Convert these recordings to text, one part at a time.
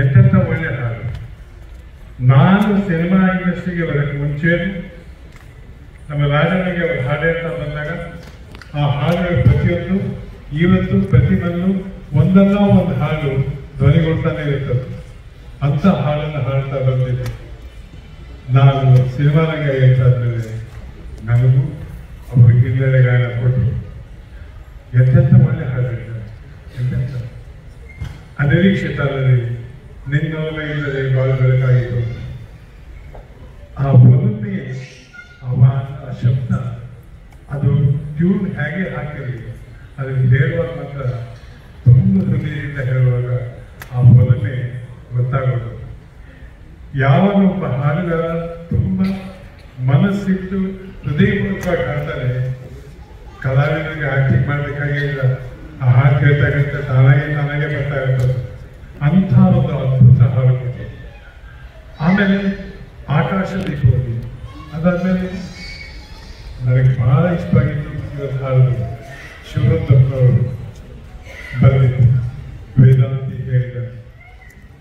ಎಂತೆಂಥ ಒಳ್ಳೆ ಹಾಡು. ನಾನು ಸಿನಿಮಾ ಇಂಡಸ್ಟ್ರಿಗೆ ಬರೋಕ್ಕೆ ಮುಂಚೆ ನಮ್ಮ ರಾಜನಿಗೆ ಅವರು ಹಾಡು ಅಂತ ಬಂದಾಗ, ಆ ಹಾಡುಗಳ ಪ್ರತಿಯೊಂದು, ಇವತ್ತು ಪ್ರತಿ ಮನ್ನು ಒಂದಲ್ಲ ಒಂದು ಹಾಡು ಧ್ವನಿಗೊಳ್ತಾನೆ ಇರ್ತದೆ. ಅಂತ ಹಾಡನ್ನು ಹಾಡ್ತಾ ಬಂದಿದೆ. ನಾನು ಸಿನಿಮಾನಾಗ ಹೇಳ್ತಾ ನನಗೂ ಅವರು ಹಿನ್ನೆಲೆ ಗಾಯನ ಕೊಟ್ಟರು. ಎಂತೆಂಥ ಒಳ್ಳೆ ಹಾಡು ಹೇಳ್ತಾರೆ ಅನಿರೀಕ್ಷಿತರಲ್ಲಿ ನಿನ್ನವನ ಇಲ್ಲದೆ ಬಾಳು ಬೆಳಕಾಯಿತು ಆ ಒಲುಮೆ ಅವಾನ ಆ ಶಬ್ದ, ಅದು ಟ್ಯೂನ್ ಹೇಗೆ ಹಾಕಿರಿ ಅದನ್ನು ಹೇಳುವಾಗ ಮಾತ್ರ ತುಂಬ ಹೃದಯದಿಂದ ಹೇಳುವಾಗ ಆ ಒಲುಮೆ ಗೊತ್ತಾಗೋದು. ಯಾವಾಗ ಒಬ್ಬ ಹಾಡುಗಾರ ತುಂಬ ಮನಸ್ಸಿಟ್ಟು ಹೃದಯಪೂರ್ವಕವಾಗಿ ಹಾಡ್ತಾರೆ ಕಲಾವಿದರಿಗೆ ಆಕ್ಟಿಂಗ್ ಮಾಡಬೇಕಾಗಿಲ್ಲ ಹಾಡು ಕೇಳ್ತಾ ಕೇಳ್ತಾ ತಾನಾಗೆ ತಾನಾಗೆ ಬರ್ತಾ ಇರ್ತದೆ. ಅಂಥ ಒಂದು ಅದ್ಭುತ ಹಾಡು ಕೊಟ್ಟರು ಆಮೇಲೆ ಆಕಾಶ ಹೋಗಿ ಅದಾದ್ಮೇಲೆ ನನಗೆ ಬಹಳ ಇಷ್ಟವಾಗಿತ್ತು ಇವತ್ತು ಹಾಡು. ಶಿವರುದ್ರಪ್ಪನವರು ಬರೆದಿತ್ತು ವೇದಾಂತಿ ಹೇಳಿದ.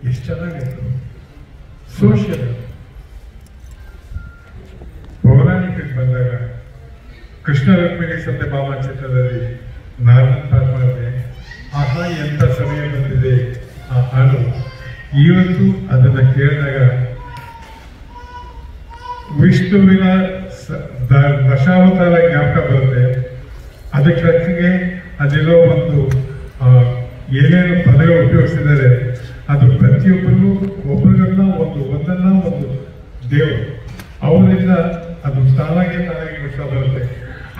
ಎಷ್ಟು ಚೆನ್ನಾಗಿತ್ತು. ಸೋಷಿಯಲ್. ಪೌರಾಣಿಕಕ್ಕೆ ಬಂದಾಗ ಕೃಷ್ಣ ರುಕ್ಮಿಣಿ ಸತ್ಯಭಾಮ ಚಿತ್ರದಲ್ಲಿ ನಾರಾಯಣ ಎಂತ ಸಮಯ ಬಂದಿದೆ? ಆ ಹಾಡು ಇವತ್ತು ಅದನ್ನ ಕೇಳಿದಾಗ ವಿಷ್ಣುವಿನ ದಶಾವತಾರ ಜ್ಞಾಪಕ ಬರುತ್ತೆ. ಅದಕ್ಕೆ ಅದಿರೋ ಒಂದು ಏನೇನು ಪದಗಳು ಉಪಯೋಗಿಸಿದ್ದಾರೆ. ಅದು ಪ್ರತಿಯೊಬ್ಬರಿಗೂ ಒಬ್ಬರನ್ನ ಒಂದು ಒಂದನ್ನ ಒಂದು ದೇವರು. ಅವರಿಂದ ಅದು ತಾನಾಗೆ ತಾನಾಗಿ ಗೊತ್ತಾ ಬರುತ್ತೆ.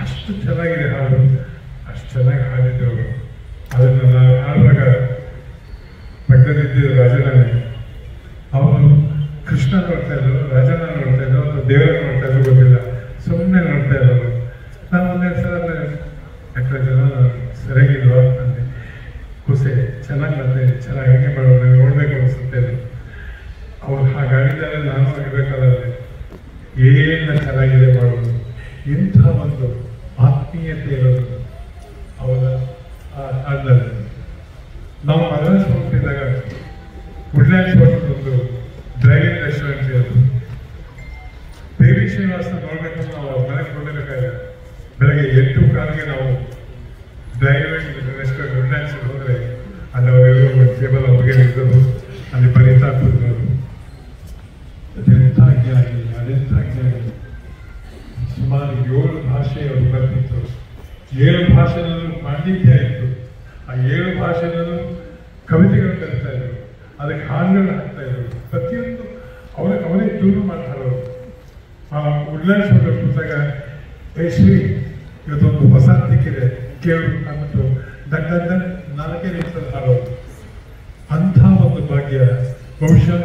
ಅಷ್ಟು ಚೆನ್ನಾಗಿದೆ ಹಾಡು. ಅಷ್ಟು ಚೆನ್ನಾಗಿ ಹಾಡಿದ್ರು. ಹಾಡುವಾಗ ಪಕ್ಕದಲ್ಲಿದ್ದ ರಾಜನಾನೆ ಅವನು ಕೃಷ್ಣ ನೋಡ್ತಾ ಇದ್ರು, ರಾಜನ ನೋಡ್ತಾ ಇದ್ರು, ಅಥವಾ ದೇವರ ನೋಡ್ತಾ ಇದ್ರು ಗೊತ್ತಿಲ್ಲ ಸುಮ್ಮನೆ ನೋಡ್ತಾ ಇರೋರು. ನಾನು ಒಂದೇ ಸಲ ಯಾಕಂದ್ರೆ ಜನ ಸರಿಯಾಗಿಲ್ವಾ ಅಂದೆ. ಕುಸೆ, ಚೆನ್ನಾಗಿ ಮತ್ತೆ ಚೆನ್ನಾಗಿ ಹೆಂಗೆ ಮಾಡೋದು ನನಗೆ ನೋಡ್ಬೇಕು ಅನಿಸುತ್ತೆ ಅವ್ರು ಹಾಗಾಗಿದ್ದಾರೆ, ನಾನು ಆಗಿರ್ಬೇಕಾದ್ರೆ ಏನ ಚೆನ್ನಾಗಿದೆ ಮಾಡೋದು? ಇಂಥ ಒಂದು ಆತ್ಮೀಯತೆ ಇರೋದು ಅವರ ಆ ಹಾಡಿನಲ್ಲಿ ನಾವು ಮದ್ರಾಸ್ ಹೋಗ್ತಿದ್ದಾಗ ವುಡ್ಲ್ಯಾಂಡ್ಸ್ ಹೋಟೆಲ್ ಒಂದು ಡ್ರೈವಿಂಗ್ ರೆಸ್ಟೋರೆಂಟ್ ಇರೋದು ಬೇಬಿ ಶ್ರೀನಿವಾಸನ ನೋಡಬೇಕು ನಾವು ಅವ್ರ ಮನೆಗೆ ಹೋಗಬೇಕಾದ್ರೆ ಬೆಳಗ್ಗೆ ಎಂಟು ಕಾಲಿಗೆ ನಾವು ಡೈರೆಕ್ಟ್ ರೆಸ್ಟೋರೆಂಟ್ ಡ್ಯಾನ್ಸ್ ಹೋದರೆ ಅಲ್ಲಿ ಅವರೆಲ್ಲರೂ ಒಂದು ಟೇಬಲ್ ಅವ್ರಿಗೆ ನಿಂತರು ಅಲ್ಲಿ ಬರೀತಾ ಕೂತ್ಕೊಂಡು ಅದೆಂಥ ಜ್ಞಾನಿ ಅದೆಂಥ ಸುಮಾರು ಏಳು ಭಾಷೆ ಅವರು ಬರ್ತಿತ್ತು ಏಳು ಭಾಷೆನಲ್ಲೂ ಪಾಂಡಿತ್ಯ ಇತ್ತು. ಆ ಏಳು ಭಾಷೆನಲ್ಲೂ ಕವಿತೆಗಳು ಕಲಿತಾ ಇದ್ರು. ಅದಕ್ಕೆ ಹಾಡುಗಳು ಹಾಕ್ತಾ ಇದ್ರು. ಪ್ರತಿಯೊಂದು ಅವನೇ ಅವನೇ ಟ್ಯೂನ್ ಮಾಡ್ತಾರೆ ಅವರು ಪುಸ್ತಕ ಶ್ರೀ ಇವತ್ತೊಂದು ಹೊಸ ದಿಕ್ಕಿದೆ ಕೇಳು ಅನ್ನೋದು. ದಂಡ ನಾಲ್ಕೇ ನಿಮಿಷದಲ್ಲಿ ಹಾಡೋದು ಅಂಥ ಒಂದು ಭಾಗ್ಯ. ಬಹುಶಃ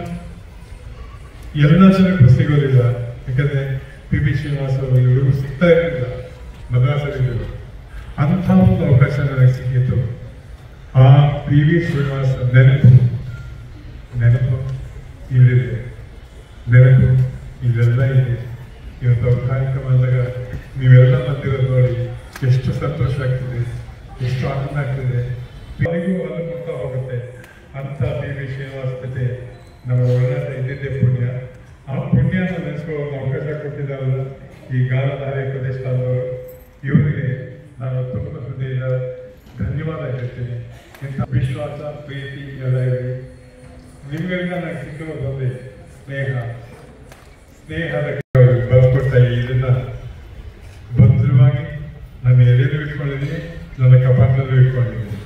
ಎಲ್ಲ ಜನಕ್ಕೂ ಸಿಗೋದಿಲ್ಲ. ಯಾಕಂದ್ರೆ ಪಿ ಬಿ ಶ್ರೀನಿವಾಸ ಅವರು ಇವರಿಗೂ ಸಿಗ್ತಾ ಇರಲಿಲ್ಲ. ಮದ್ರಾಸಲ್ಲಿದ್ದರು. ಅಂಥ ಒಂದು ಅವಕಾಶ ನನಗೆ ಸಿಕ್ಕಿತ್ತು. ಆ ಪಿ ವಿ ಶ್ರೀನಿವಾಸ ನೆನಪು ಇಲ್ಲಿದೆ ನೆನಪು ಇಲ್ಲೆಲ್ಲ ಇದೆ ಇವತ್ತು ಅವ್ರ ಕಾರ್ಯಕ್ರಮ ಅಂದಾಗ ನೀವೆಲ್ಲ ಬಂದಿರೋದು ನೋಡಿ, ಎಷ್ಟು ಸಂತೋಷ ಆಗ್ತಿದೆ, ಎಷ್ಟು ಆನಂದ ಆಗ್ತಿದೆ. ನನಗೂ ಅದು ಕೊಡ್ತಾ ಹೋಗುತ್ತೆ. ಅಂತ ಬಿ ವಿ ಶ್ರೀನಿವಾಸ ಜೊತೆ ನಮ್ಮ ಒಳ್ಳೆಯ ಇದ್ದಿದ್ದೇ ಪುಣ್ಯ. ಆ ಪುಣ್ಯನ ನೆನೆಸ್ಕೊಳ್ಳೋ ಅವಕಾಶ ಕೊಟ್ಟಿದ್ದಾರಲ್ಲ ಈ ಗಾನಧಾರೆ ಪ್ರದೇಶದವರು ಇವರಿಗೆ ನಾನು ತುಂಬ ಹೃದಯದ ಧನ್ಯವಾದ ಹೇಳ್ತೀನಿ. ಇಂಥ ವಿಶ್ವಾಸ, ಪ್ರೀತಿ ಎಲ್ಲ ಇರಲಿ. ನಿಮ್ಗಳಿಂದ ನಾನು ಸಿಕ್ಕಿರೋದು ಸ್ನೇಹ. ಸ್ನೇಹದ ಬರ್ಕೊಟ್ಟ ಇದನ್ನ ಭದ್ರವಾಗಿ ನನ್ನ ಎದೆಯಲ್ಲೂ ಇಟ್ಕೊಂಡಿದ್ದೀನಿ ನನ್ನ ಕಪಾಟದಲ್ಲೂ ಇಟ್ಕೊಂಡಿದ್ದೀನಿ.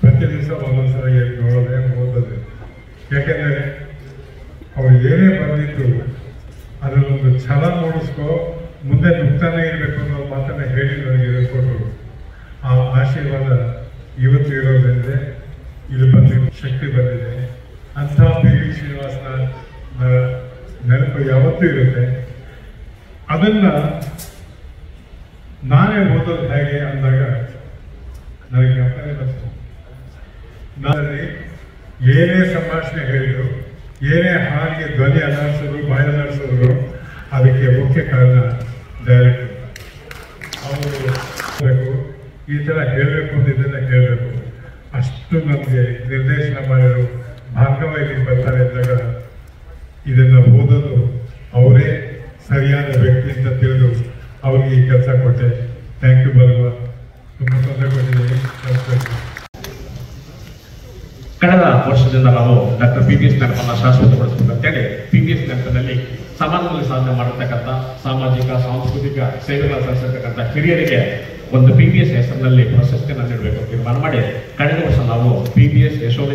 ಪ್ರತಿ ದಿವಸ ಒಂದೊಂದ್ಸಲ ನೋಡೋದೆ ಓದೋದೆ ಯಾಕೆಂದರೆ ಅವ್ರು ಏನೇ ಬಂದಿತ್ತು ಅದರಲ್ಲೊಂದು ಛಲ ಮೂಡಿಸ್ಕೋ, ಮುಂದೆ ನುಗ್ತಾನೆ ಇರಬೇಕು ಅನ್ನೋ ಮಾತನ್ನು ಹೇಳಿ ನನಗೆ ಹೇಳ್ಕೊಟ್ರು ಆ ಆಶೀರ್ವಾದ ಇವತ್ತು ಇರೋದ್ರಿಂದ ಇಲ್ಲಿ ಬಂದಿರೋ ಶಕ್ತಿ ಬಂದಿದೆ. ಅಂಥ ಪಿ ವಿ ಶ್ರೀನಿವಾಸನ ನೆನಪು ಯಾವತ್ತೂ ಇರುತ್ತೆ. ಅದನ್ನ ನಾನೇ ಓದೋದು ಹೇಗೆ ಅಂದಾಗ ನನಗೆ ಜ್ಞಾಪಕನೇ ಬಂತು ನಾನಲ್ಲಿ ಏನೇ ಸಂಭಾಷಣೆ ಹೇಳಿದ್ರು, ಏನೇ ಹಾಗೆ ಧ್ವನಿ ಅನಾಡಿಸಿದ್ರು ಬಾಯಿ ಅನಾಡಿಸಿದ್ರು ಅದಕ್ಕೆ ಮುಖ್ಯ ಕಾರಣ ಡೈರೆಕ್ಟರ್ ಅವರು ಈ ಥರ ಹೇಳಬೇಕು ಅಂತ ಇದನ್ನು ಹೇಳಬೇಕು. ಅಷ್ಟು ನಮಗೆ ನಿರ್ದೇಶನ ಮಾಡಿದ್ರು ಭಾಗವಾಗಿ ಬರ್ತಾರೆ ಅಂದಾಗ ಇದನ್ನ ಓದೋದು ಅವರೇ ಸರಿಯಾದ ವ್ಯಕ್ತಿ ಅಂತ ತಿಳಿದು ಅವ್ರಿಗೆ ಈ ಕೆಲಸ ಕೊಟ್ಟೆ. ಥ್ಯಾಂಕ್ ಯು ಭಾರ್ಗವ ತುಂಬ ತೊಂದರೆ ಕಳೆದ ವರ್ಷದಿಂದ ನಾವು ಡಾಕ್ಟರ್ ಪಿ ಬಿ ಎಸ್ ನೆನಪನ್ನು ಶಾಶ್ವತಗೊಳಿಸಬೇಕು ಅಂತೇಳಿ ಪಿ ಬಿ ಎಸ್ ನೆನಪಿನಲ್ಲಿ ಸಮಾಜದಲ್ಲಿ ಸಾಧನೆ ಮಾಡತಕ್ಕಂಥ ಸಾಮಾಜಿಕ, ಸಾಂಸ್ಕೃತಿಕ ಸೇವೆಗಳನ್ನು ಸಲ್ಲಿಸತಕ್ಕಂಥ ಹಿರಿಯರಿಗೆ ಒಂದು ಪಿ ಬಿ ಎಸ್ ಹೆಸರಿನಲ್ಲಿ ಪ್ರಶಸ್ತಿಯನ್ನು ನೀಡಬೇಕು ತೀರ್ಮಾನ ಮಾಡಿ ಕಳೆದ ವರ್ಷ ನಾವು ಪಿ ಬಿ ಎಸ್ ಯಶೋಧ